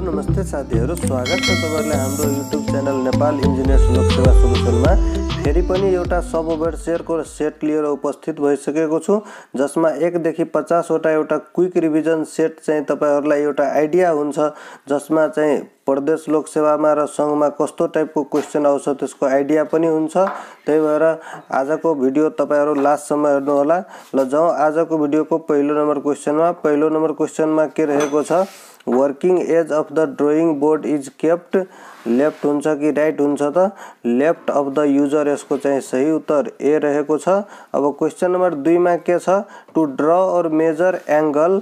नमस्ते साथीहरू स्वागत छ तपाईँहरूलाई हाम्रो युट्युब च्यानल नेपाल इन्जिनियर्स लोक सेवा सोल्युसनमा। फेरि पनि एउटा सफ्टवेयर सेयरको सेट लिएर उपस्थित भइसकेको छु जसमा एकदेखि पचासवटा एउटा क्विक रिभिजन सेट चाहिँ तपाईँहरूलाई एउटा आइडिया हुन्छ जसमा चाहिँ प्रदेश लोकसेवामा र सङ्घमा कस्तो टाइपको क्वेसन आउँछ त्यसको आइडिया पनि हुन्छ। त्यही भएर आजको भिडियो तपाईँहरू लास्टसम्म हेर्नुहोला। ल जाउँ आजको भिडियोको पहिलो नम्बर क्वेसनमा पहिलो नम्बर क्वेसनमा के रहेको छ? Working edge of the drawing board is kept left हुन्छ कि राइट हुन्छ त? लेफ्ट अफ द युजर यसको चाहिँ सही उत्तर ए रहेको छ। अब क्वेसन नम्बर दुईमा के छ? To draw or measure angle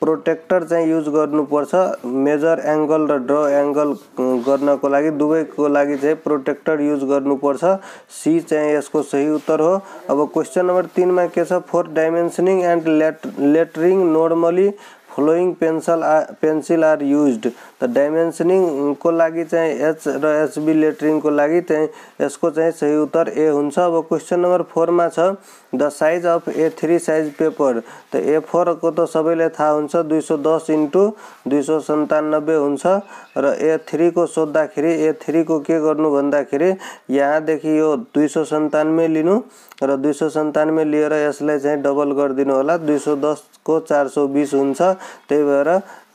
protractor चाहिँ यूज़ कर मेजर एंगल र ड्र एङ्गल गर्नको लागि दुबई को लगी प्रोटेक्टर यूज़ गर्नुपर्छ। सी चाहिँ यसको सही उत्तर हो। अब क्वेश्चन नंबर तीन में के for dimensioning and let lettering normally following pencil pencil are use त डाइमेन्सनिङको लागि चाहिँ एच र एचबी लेटरिङको लागि चाहिँ यसको चाहिँ सही उत्तर ए हुन्छ। अब क्वेसन नम्बर फोरमा छ the size of A three size paper त ए फोरको त सबैलाई थाहा हुन्छ दुई सौ दस इन्टु दुई सौ सन्तानब्बे हुन्छ। र ए थ्रीको सोद्धाखेरि ए थ्रीको के गर्नु भन्दाखेरि यहाँदेखि यो दुई सौ सन्तानब्बे लिनु। र दुई सौ सन्तानब्बे लिएर यसलाई चाहिँ डबल गरिदिनु होला। दुई सौ दस को चार सौ बीस हुन्छ। त्यही भएर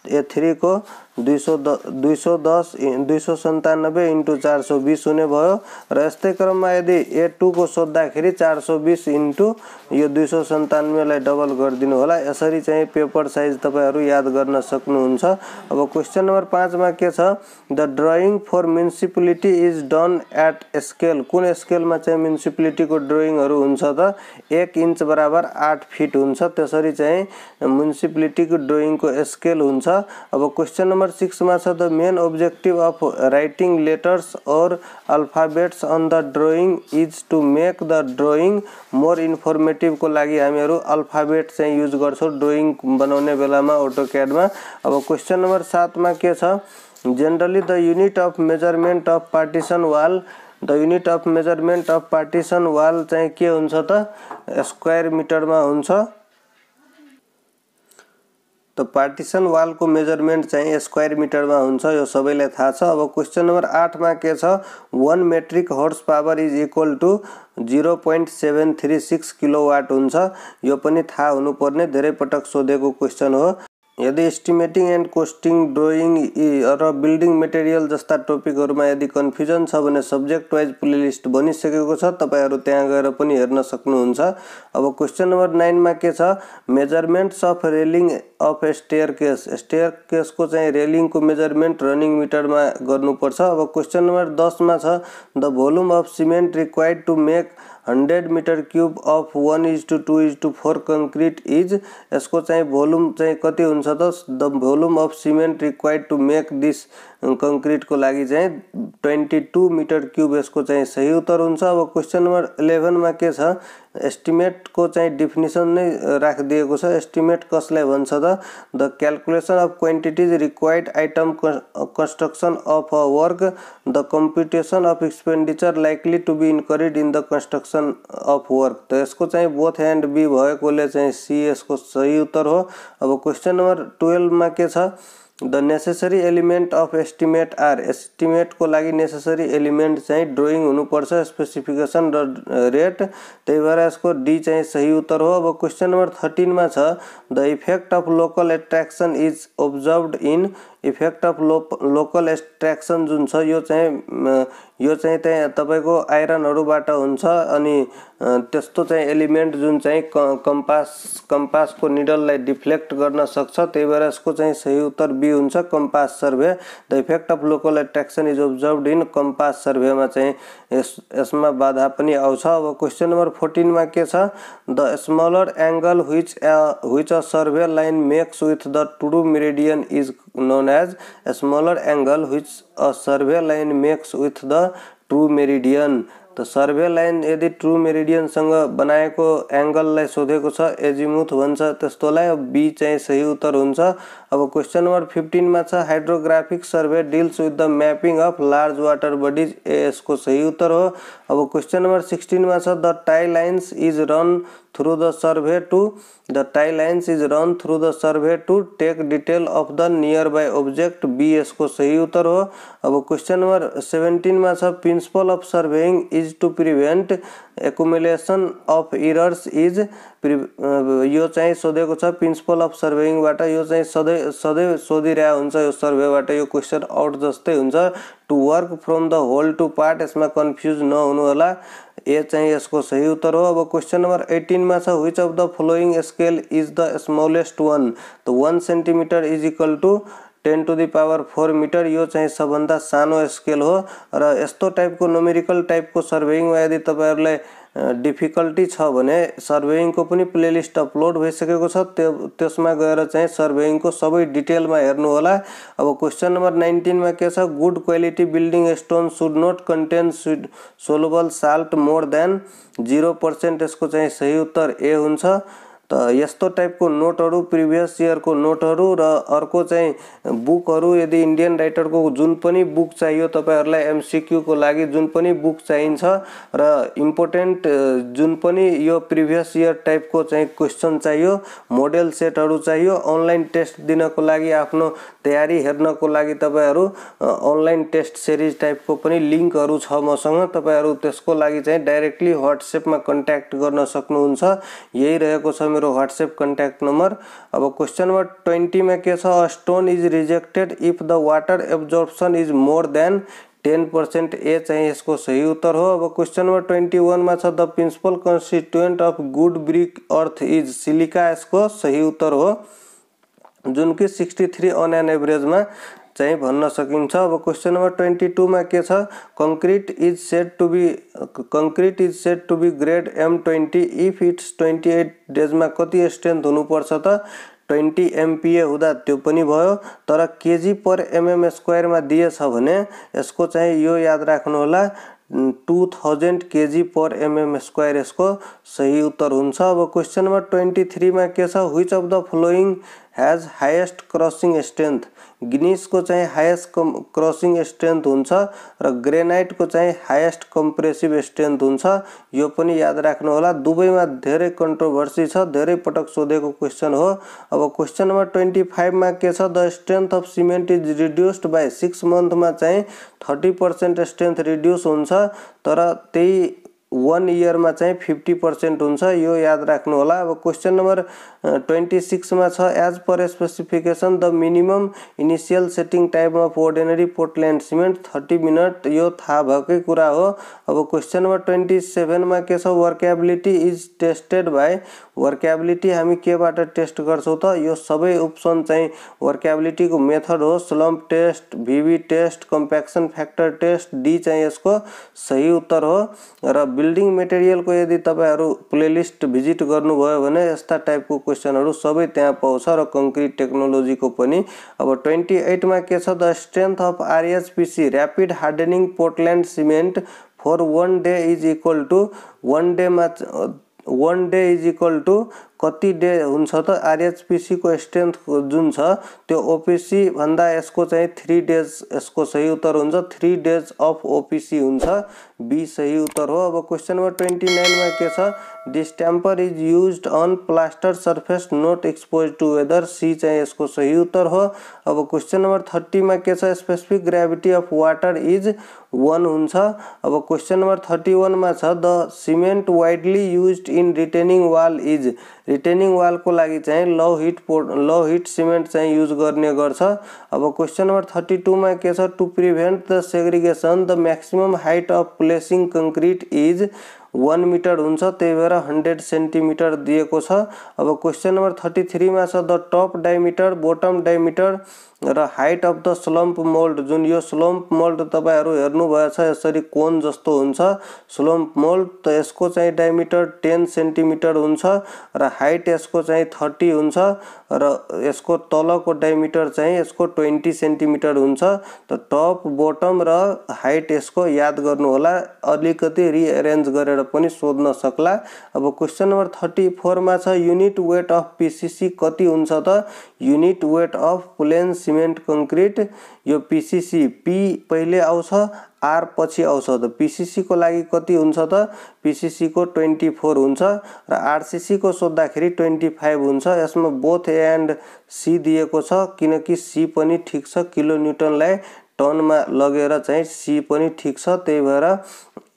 ए थ्रीको दुई सौ द दुई सौ दस दुई सौ सन्तानब्बे इन्टु चार सौ बिस हुने भयो। र यस्तै क्रममा यदि ए टूको सोद्धाखेरि चार सौ बिस इन्टु यो दुई सौ सन्तानब्बेलाई डबल गरिदिनु होला। यसरी चाहिँ पेपर साइज तपाईँहरू याद गर्न सक्नुहुन्छ। अब क्वेसन नम्बर पाँचमा के छ? The drawing for municipality is done at scale. कुन स्केलमा चाहिँ म्युनिसिपालिटीको ड्रइङहरू हुन्छ त? एक इन्च बराबर आठ फिट हुन्छ। त्यसरी चाहिँ म्युनिसिपालिटीको ड्रइङको स्केल हुन्छ। अब क्वेसन नम्बर नम्बर सिक्समा छ the main objective of writing letters और alphabets on the drawing is to make the drawing more इन्फर्मेटिभको लागि हामीहरू अल्फाबेट चाहिँ युज गर्छौँ ड्रइङ बनाउने बेलामा अटो क्याडमा अब क्वेसन नम्बर सातमा के छ? Generally the unit of measurement of partition wall the unit of measurement of partition wall चाहिँ के हुन्छ त? स्क्वायर मिटरमा हुन्छ। त पार्टिसन वालको मेजरमेन्ट चाहिँ स्क्वायर मिटरमा हुन्छ यो सबैलाई थाहा छ। अब क्वेसन नम्बर आठमा के छ? One metric horsepower is equal to zero point seven three six kilowatt हुन्छ। यो पनि थाहा हुनुपर्ने धेरै पटक सोधेको क्वेसन हो। यदि एस्टिमेटिङ एन्ड कोस्टिङ ड्रोइङ र बिल्डिङ मेटेरियल जस्ता टपिकहरूमा यदि कन्फ्युजन छ भने सब्जेक्ट वाइज प्लेलिस्ट बनिसकेको छ तपाईँहरू त्यहाँ गएर पनि हेर्न सक्नुहुन्छ। अब क्वेसन नम्बर नाइनमा के छ? Measurements of railing of staircase stair केसको चाहिँ रेलिङको मेजरमेन्ट रनिङ मिटरमा गर्नुपर्छ। अब क्वेसन नम्बर दसमा छ the volume of cement required to make hundred metre cube of one is to two is to four concrete is इसको चाहिँ भोल्युम चाहिँ कति हुन्छ त the volume of cement required to make this कङ्क्रिटको लागि चाहिँ ट्वेन्टी टू मिटर क्युब यसको चाहिँ सही उत्तर हुन्छ। अब क्वेसन नम्बर इलेभेनमा के छ? एस्टिमेटको चाहिँ डिफिनेसन नै राखिदिएको छ। एस्टिमेट कसलाई भन्छ त? The calculation of quantities required item construction of a work the computation of expenditure likely to be incurred in the construction of work त यसको चाहिँ बोथ एन्ड बी भएकोले चाहिँ सी यसको सही उत्तर हो। अब क्वेसन नम्बर टुवेल्भमा के छ? The necessary element of estimate are एस्टिमेटको लागि नेसेसरी एलिमेन्ट चाहिँ ड्रइङ हुनुपर्छ स्पेसिफिकेसन र रेट त्यही भएर यसको डी चाहिँ सही उत्तर हो। अब क्वेसन नम्बर थर्टिनमा छ the effect of local attraction is observed in effect of lo local extraction जुन छ यो चाहिँ यो चाहिँ त्यहाँ तपाईँको आइरनहरूबाट हुन्छ अनि त्यस्तो चाहिँ एलिमेन्ट जुन चाहिँ क कम्पास कम्पासको निडललाई डिफ्लेक्ट गर्न सक्छ त्यही भएर यसको चाहिँ सही उत्तर बी हुन्छ compass survey the effect of local attraction is observe in compass सर्भेमा चाहिँ यस यसमा बाधा पनि आउँछ। अब क्वेसन नम्बर फोर्टिनमा के छ? The smaller angle which which a survey line makes with the true meridian is known as smaller angle which a survey line makes with the true meridian त सर्भे लाइन यदि true मेरिडियनसँग बनाएको एङ्गललाई सोधेको छ एजिमुथ भन्छ त्यस्तोलाई be चाहिँ सही उत्तर हुन्छ। अब क्वेसन नंबर फिफ्टिनमा छ hydrographic survey deals with the mapping of large water bodies A यसको सही उत्तर हो। अब क्वेसन नम्बर सिक्सटिनमा छ the tie lines is run through the the survey the the tie lines is run through the survey to take detail of the nearby object. B यसको सही उत्तर हो। अब क्वेसन नम्बर सेभेन्टिनमा छ principle of surveying is to prevent accumulation of errors is यो चाहिँ सोधेको छ प्रिन्सिपल अफ सर्भेइङबाट यो चाहिँ सधैँ सधैँ सोधिरहेको हुन्छ यो सर्भेबाट यो क्वेसन आउट जस्तै हुन्छ। To work from the whole to part यसमा कन्फ्युज नहुनु होला ए चाहिँ यसको सही उत्तर हो। अब क्वेसन नम्बर एटिनमा छ which of the following scale is the smallest one त one centimetre is equal to ten to the power four metre यो चाहिँ सबभन्दा सानो स्केल हो। र यस्तो टाइपको नोमेरिकल टाइपको सर्भेइङमा यदि तपाईँहरूलाई डिफिकल्टी छ भने सर्भेइङको पनि प्लेलिस्ट अपलोड भइसकेको छ। त्यो त्यसमा गएर चाहिँ सर्भेइङको सबै डिटेलमा हेर्नु होला अब क्वेसन नम्बर नाइन्टिनमा के छ? Good quality building stone should not contain should soluble salt more than zero percent. यसको चाहिँ सही उत्तर ए हुन्छ। यस्तो टाइपको नोटहरू प्रिभियस इयरको नोटहरू र अर्को चाहिँ बुकहरू यदि इन्डियन राइटरको जुन पनि बुक चाहियो तपाईँहरूलाई एमसिक्यूको लागि जुन पनि बुक चाहिन्छ र इम्पोर्टेन्ट जुन पनि यो प्रिभियस इयर टाइपको चाहिँ क्वेसन चाहियो मोडेल सेटहरू चाहियो अनलाइन टेस्ट दिनको लागि आफ्नो तयारी हेर्नको लागि तपाईँहरू अनलाइन टेस्ट सिरिज टाइपको पनि लिङ्कहरू छ मसँग तपाईँहरू त्यसको लागि चाहिँ डाइरेक्टली वाट्सएपमा कन्ट्याक्ट गर्न सक्नुहुन्छ। यही रहेको छ मेरो वाट्सएप कन्ट्याक्ट नम्बर अब क्वेसन नम्बर ट्वेन्टीमा के छ stone is rejected if the water absorption is more than ten percent A चाहिँ यसको सही उत्तर हो। अब क्वेसन नम्बर ट्वेन्टी वानमा छ the principal constituent of good brick earth is silica यसको सही उत्तर हो। जुन कि सिक्सटी थ्री अन एन एभरेजमा चाहिँ भन्न सकिन्छ। अब क्वेसन नम्बर ट्वेन्टी टूमा के छ? Concrete is said to be concrete is said to be grade M twenty if its twenty eight डेजमा कति स्ट्रेन्थ हुनुपर्छ त? ट्वेन्टी एमपिए हुँदा त्यो पनि भयो। तर केजी पर एमएम स्क्वायरमा दिएछ भने यसको चाहिँ यो याद राख्नु होला two thousand KG per MM square यसको सही उत्तर हुन्छ। अब क्वेसन नम्बर ट्वेन्टी थ्रीमा के छ? Which of the flowing has highest crushing strength गिनिसको चाहिँ हाइएस्ट कम क्रसिङ स्ट्रेन्थ हुन्छ र ग्रेनाइटको चाहिँ हाइएस्ट कम्प्रेसिभ स्ट्रेन्थ हुन्छ। यो पनि याद राख्नु होला दुवैमा धेरै कन्ट्रोभर्सी छ धेरै पटक सोधेको क्वेसन हो। अब क्वेसन नम्बर ट्वेन्टी फाइभमा के छ? The strength of cement is reduced by six मन्थमा चाहिँ थर्टी पर्सेन्ट स्ट्रेन्थ रिड्युस हुन्छ तर त्यही वान इयरमा चाहिँ फिफ्टी पर्सेन्ट हुन्छ यो याद राख्नु होला। अब क्वेसन नम्बर ट्वेन्टी सिक्समा छ as per specification the minimum initial setting time of ordinary Portland cement thirty minute यो थाहा भएकै कुरा हो। अब क्वेसन नम्बर ट्वेन्टी सेभेनमा के छ? Workability is tested by workability हामी केबाट टेस्ट गर्छौँ त यो सबै अप्सन चाहिँ वर्केबिलिटीको मेथड हो। Slump test VB test compaction factor test D चाहिँ यसको सही उत्तर हो। र बिल्डिङ मेटेरियलको यदि तपाईँहरू प्लेलिस्ट भिजिट गर्नुभयो भने यस्ता टाइपको क्वेसनहरू सबै त्यहाँ पाउँछ र कङ्क्रिट टेक्नोलोजीको पनि। अब ट्वेन्टी एटमा के छ the strength of RHPC rapid hardening Portland cement for one day is equal to one डेमा one day is equal to कति डे हुन्छ त आरएचपिसीको स्ट्रेन्थ जुन छ त्यो ओपिसी भन्दा यसको चाहिँ थ्री डेज यसको सही उत्तर हुन्छ। थ्री डेज अफ ओपिसी हुन्छ। बी सही उत्तर हो। अब क्वेसन नम्बर ट्वेन्टी नाइनमा के छ? Distemper is use on plaster surface not expose to weather C चाहिँ यसको सही उत्तर हो। अब क्वेसन नम्बर थर्टीमा के छ? Specific gravity of water is one हुन्छ। अब क्वेसन नम्बर थर्टी वानमा छ the cement widely use in retaining wall is retaining वालको लागि चाहिँ लो हिट पो लो हिट सीमेंट चाहे यूज़ करने अब क्वेसन नम्बर थर्टी टूमा के to prevent the segregation the maximum height of placing concrete is one metre हुन्छ। त्यही भएर हन्ड्रेड छ। अब क्वेसन नंबर थर्टी थ्री में the top diameter bottom diameter र height of the slump mould जुन यो स्लम्प मोल्ड तपाईँहरू हेर्नुभएछ यसरी कोन जस्तो हुन्छ? स्लम्प मोल्ड त यसको चाहिँ डायमिटर टेन सेन्टिमिटर हुन्छ र हाइट यसको चाहिँ थर्टी हुन्छ र यसको तलको डायमिटर चाहिँ यसको ट्वेन्टी सेन्टिमिटर हुन्छ। त टप बोटम र हाइट यसको याद गर्नु होला अलिकति रिएरेन्ज गरेर पनि सोध्न सक्ला। अब क्वेसन नम्बर थर्टी फोरमा छ युनिट वेट अफ पिसिसी कति हुन्छ त? Unit weight of plain cement concrete यो पिसिसी पी पहिले आउँछ आर पछि आउँछ। त पिसिसीको लागि कति हुन्छ त? पिसिसीको ट्वेन्टी फोर हुन्छ र आरसिसीको सोद्धाखेरि ट्वेन्टी फाइभ हुन्छ। यसमा बोथ एन्ड सी दिएको छ किनकि सी पनि ठिक छ। किलो न्युटनलाई टनमा लगेर चाहिँ सी पनि ठिक छ। त्यही भएर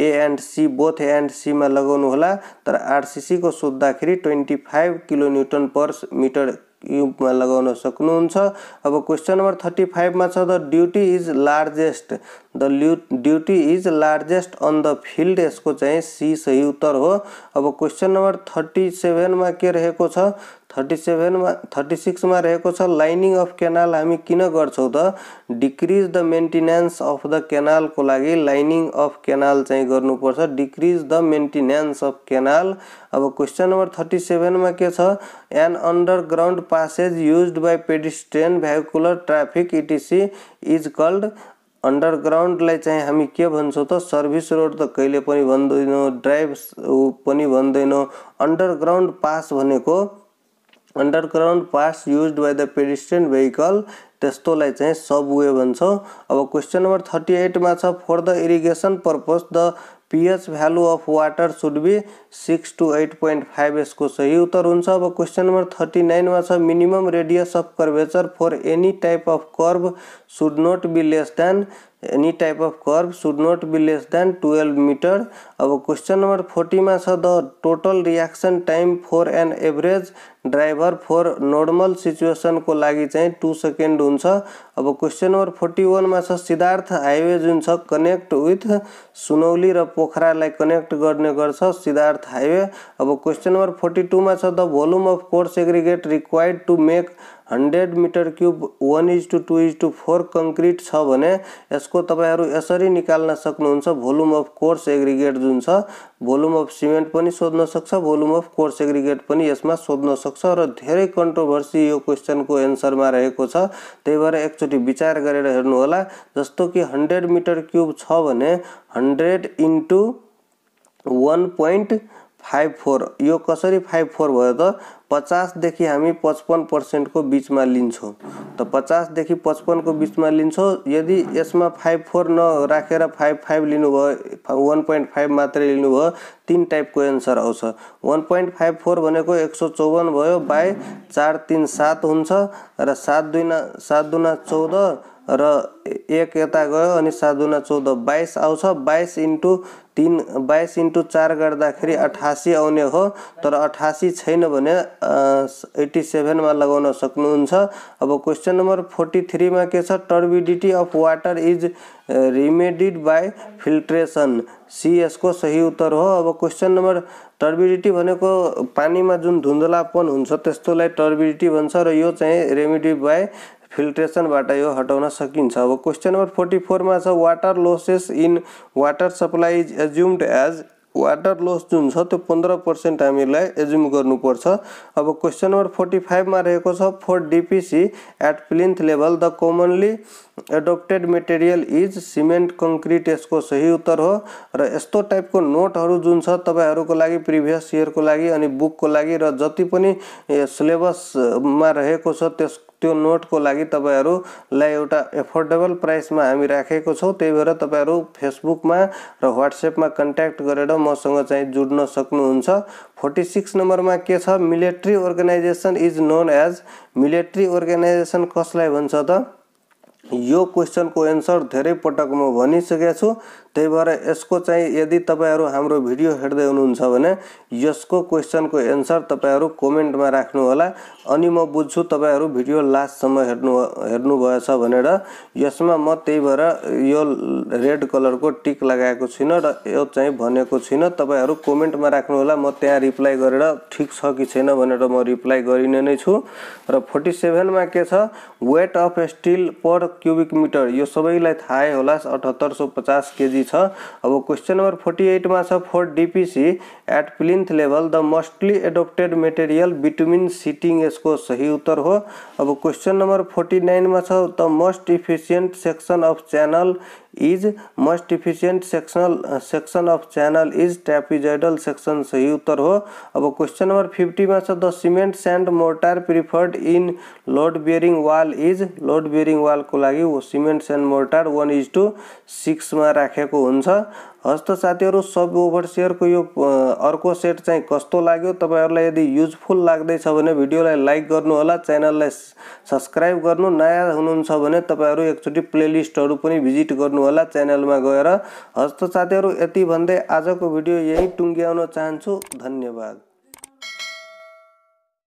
A and C both A and सीमा लगाउनु होला तर आरसिसीको सोद्धाखेरि twenty five kilo newton per metre क्युबमा लगाउन सक्नुहुन्छ। अब क्वेसन नम्बर थर्टी फाइभमा छ the duty is largest. The duty is largest on the field यसको चाहिँ सी सही उत्तर हो। अब क्वेसन नम्बर थर्टी सेभेनमा के रहेको छ? थर्टी सेभेनमा थर्टी सिक्समा रहेको छ लाइनिङ अफ केनाल हामी किन गर्छौँ त? Decrease the maintenance of the केनालको लागि लाइनिङ अफ केनाल चाहिँ गर्नुपर्छ। Decrease the maintenance of canal अब क्वेसन नम्बर थर्टी सेभेनमा के छ? An underground passage use by pedestrian vehicular traffic etc is called अन्डरग्राउन्डलाई चाहिँ हामी के भन्छौँ त सर्भिस रोड त कहिले पनि भन्दैनौँ ड्राइभ पनि भन्दैनौँ अन्डरग्राउन्ड पास भनेको underground pass use by the pedestrian vehicle त्यस्तोलाई चाहिँ सबवे भन्छौँ। अब क्वेसन नम्बर थर्टी एटमा छ for the irrigation purpose the pH value of water should be six to eight point five इसको सही उत्तर हुन्छ अब क्वेसन नम्बर थर्टी नाइनमा छ minimum radius of curvature for any type of curve should not be less than any type of curve should not be less than twelve metre अब question number फोर्टीमा छ the total reaction time for an average driver for normal सिचुएसनको लागि चाहिँ to second हुन्छ। अब question number forty वानमा छ Siddhartha highway जुन छ कनेक्ट विथ सुनौली र पोखरालाई कनेक्ट गर्ने गर्छ सिद्धार्थ हाइवे। अब क्वेसन नम्बर फोर्टी टूमा छ the volume of coarse aggregate required to make hundred metre cube one is to two is to four concrete छ भने यसको तपाईँहरू यसरी निकाल्न सक्नुहुन्छ। भोल्युम अफ कोर्स एग्रिगेट जुन छ भोल्युम अफ सिमेन्ट पनि सोध्न सक्छ भोल्युम अफ कोर्स एग्रिगेट पनि यसमा सोध्न सक्छ र धेरै कन्ट्रोभर्सी यो क्वेसनको एन्सरमा रहेको छ। त्यही भएर एकचोटि विचार गरेर हेर्नुहोला जस्तो कि हन्ड्रेड मिटर क्युब छ भने hundred into one point five four यो कसरी फाइभ फोर भयो त पचासदेखि हामी पचपन्न पर्सेन्टको बिचमा लिन्छौँ। त पचासदेखि पचपन्नको बिचमा लिन्छौँ। यदि यसमा फाइभ फोर नराखेर फाइभ फाइभ लिनुभयो वान पोइन्ट फाइभ मात्रै लिनुभयो तिन टाइपको एन्सर आउँछ। वान पोइन्ट फाइभ फोर भनेको एक सौ चौवन्न भयो बाई चार तिन सात हुन्छ र सात दुईना सात दुना चौध र एक यता गयो अनि सात दुना चौध बाइस आउँछ। बाइस इन्टु तिन बाइस इन्टु चार गर्दाखेरि अठासी आउने हो। तर अठासी छैन भने एट्टी सेभेनमा लगाउन सक्नुहुन्छ। अब क्वेसन नम्बर फोर्टी थ्रीमा के छ? Turbidity of water is remedied by filtration C यसको सही उत्तर हो। अब क्वेसन नम्बर टर्बिडिटी भनेको पानीमा जुन धुन्धलापन हुन्छ त्यस्तोलाई टर्बिडिटी भन्छ र यो चाहिँ रेमिडी बाई फिल्ट्रेसनबाट यो हटाउन सकिन्छ। अब क्वेसन नम्बर फोर्टी फोरमा छ water losses in water supply is assumed as water loss जुन छ त्यो पन्ध्र पर्सेन्ट हामीलाई एज्युम गर्नुपर्छ। अब क्वेसन नम्बर फोर्टी फाइभमा रहेको छ for DPC at plinth level the commonly adopted material is cement concrete यसको सही उत्तर हो। र यस्तो टाइपको नोटहरू जुन छ तपाईँहरूको लागि प्रिभियस इयरको लागि अनि बुकको लागि र जति पनि सिलेबसमा रहेको छ त्यस त्यो नोटको लागि तपाईँहरूलाई एउटा एफोर्डेबल प्राइसमा हामी राखेको छौँ। त्यही भएर तपाईँहरू फेसबुकमा र वाट्सएपमा कन्ट्याक्ट गरेर मसँग चाहिँ जुड्न सक्नुहुन्छ। फोर्टी सिक्स नम्बरमा के छ? Military organisation is known as military organisation कसलाई भन्छ त? यो क्वेसनको एन्सर धेरै पटक म भनिसकेको छु। त्यही भएर यसको चाहिँ यदि तपाईँहरू हाम्रो भिडियो हेर्दै हुनुहुन्छ भने यसको क्वेसनको एन्सर तपाईँहरू कमेन्टमा राख्नुहोला। अनि म बुझ्छु तपाईँहरू भिडियो लास्टसम्म हेर्नु हेर्नुभएछ भनेर। यसमा म त्यही भएर यो रेड कलरको टिक लगाएको छुइनँ र यो चाहिँ भनेको छुइनँ। तपाईँहरू कमेन्टमा राख्नुहोला म त्यहाँ रिप्लाई गरेर ठिक छ कि छैन भनेर म रिप्लाई गरिने नै छु। र फोर्टी सेभेनमा के छ? Weight of steel per cubic metre यो सबैलाई थाहै होला अठहत्तर सौ पचास केजी छ। अब क्वेसन नम्बर फोर्टी एटमा छ for DPC at plinth level the mostly adopted material bitumen sheeting यसको सही उत्तर हो। अब क्वेसन नम्बर फोर्टी नाइनमा छ the most efficient section of channel is most efficient sectional section of channel is trapezoidal section सही उत्तर हो। अब क्वेसन नम्बर फिफ्टीमा छ the cement sand mortar preferred in load bearing wall is load bearing वालको लागि cement sand mortar one is to सिक्समा राखेको हुन्छ। हस् त साथीहरू सब ओभरसियरको यो अर्को सेट चाहिँ कस्तो लाग्यो? तपाईँहरूलाई यदि युजफुल लाग्दैछ भने भिडियोलाई लाइक गर्नुहोला च्यानललाई सब्सक्राइब गर्नु। नयाँ हुनुहुन्छ भने तपाईँहरू एकचोटि प्लेलिस्टहरू पनि भिजिट गर्नुहोला च्यानलमा गएर। हस् त साथीहरू यति भन्दै आजको भिडियो यहीँ टुङ्ग्याउन चाहन्छु। धन्यवाद।